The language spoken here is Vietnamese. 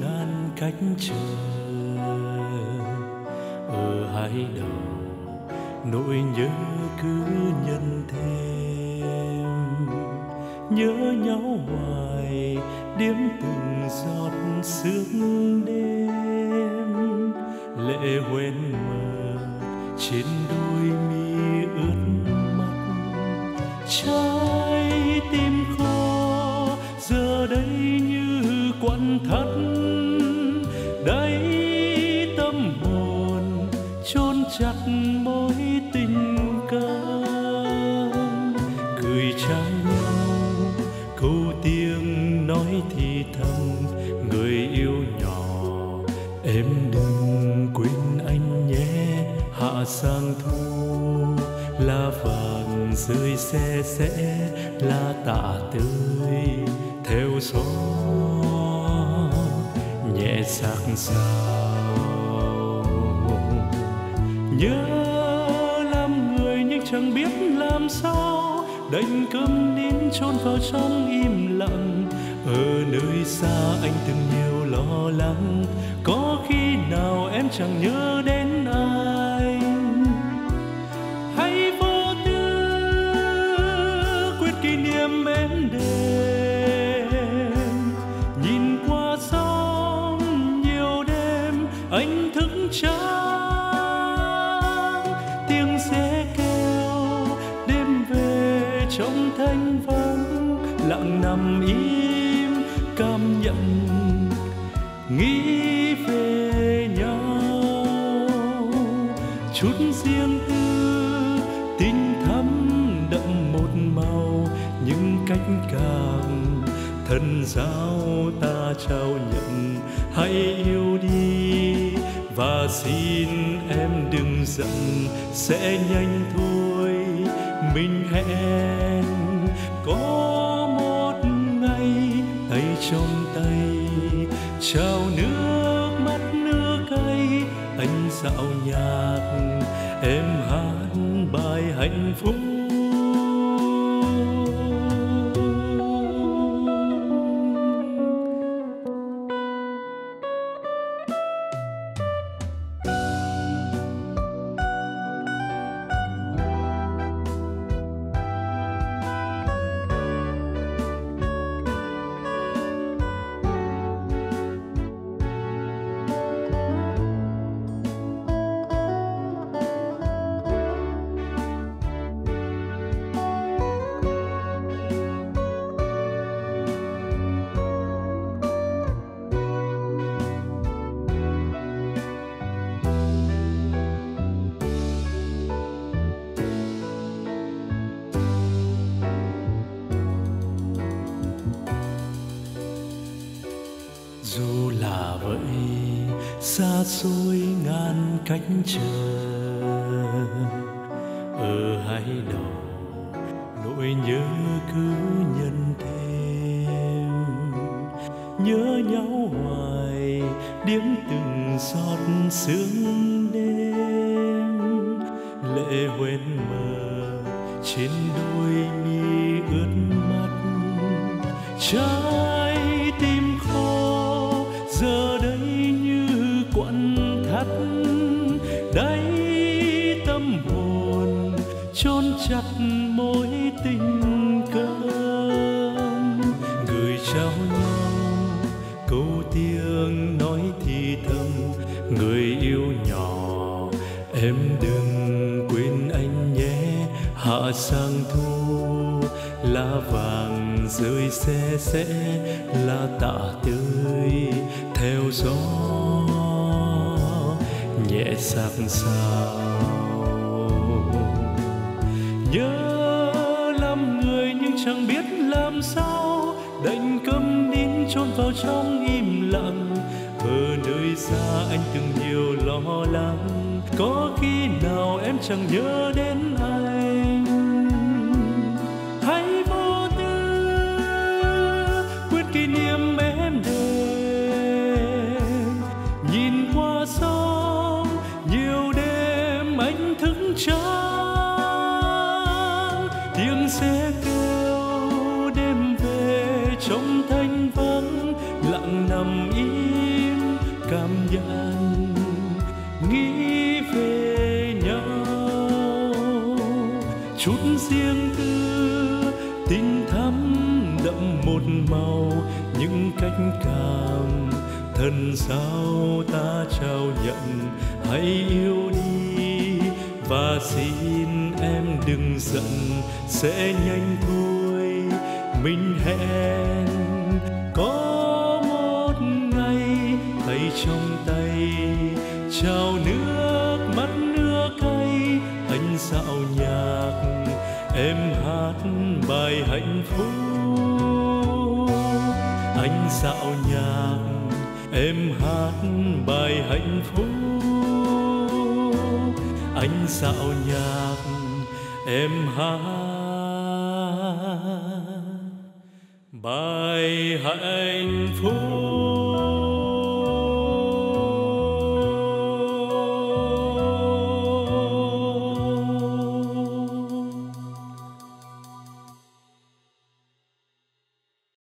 ngàn cách chờ. Ở hai đầu, nỗi nhớ cứ nhân thêm. Nhớ nhau hoài điếm từng giọt sương đêm. Lệ quên mờ, trên đôi mi ướt mắt trái tim khô giờ đây như quặn thắt chặt mối tình ca cười trao nhau, câu tiếng nói thì thầm. Người yêu nhỏ, em đừng quên anh nhé. Hạ sang thu, lá vàng rơi xe sẽ lá tạ tươi theo gió. Nhẹ sắc sao nhớ làm người nhưng chẳng biết làm sao. Đành câm nín chôn vào trong im lặng. Ở nơi xa anh từng nhiều lo lắng. Có khi nào em chẳng nhớ đến anh hãy vô tư quyết kỷ niệm em đêm. Nhìn qua sóng nhiều đêm, anh thức trắng. Trong thanh vắng, lặng nằm im, cảm nhận nghĩ về nhau. Chút riêng tư, tình thắm đậm một màu, những cách càng thân giao ta trao nhận. Hãy yêu đi và xin em đừng giận, sẽ nhanh thôi mình hẹn. Có một ngày, tay trong tay, trao nước mắt nước cay, anh dạo nhạc, em hát bài hạnh phúc. Xa xôi ngàn cánh trời. Ở hai đầu, nỗi nhớ cứ nhân thêm. Nhớ nhau hoài, điếm từng giọt sương đêm. Lệ quên mờ, trên đôi mi ướt mắt, trái đáy tâm hồn chôn chặt mối tình cơm. Người trao nhau câu tiếng nói thì thầm. Người yêu nhỏ, em đừng quên anh nhé. Hạ sang thu, lá vàng rơi xe sẽ lá tạ tươi theo gió nhẹ sắc sao nhớ làm người nhưng chẳng biết làm sao. Đành câm nín chôn vào trong im lặng. Ở nơi xa anh từng nhiều lo lắng. Có khi nào em chẳng nhớ đến anh sẽ kêu đêm về trong thanh vắng, lặng nằm im, cảm nhận, nghĩ về nhau. Chút riêng tư, tình thắm đậm một màu, những cách cảm thân sao ta trao nhận, hãy yêu đi và xin em đừng giận, sẽ nhanh thôi. Mình hẹn có một ngày tay trong tay trao nước mắt nước cay, anh dạo nhạc, em hát bài hạnh phúc. Anh dạo nhạc, em hát bài hạnh phúc. Anh dạo nhạc em hát. Bài hạnh phúc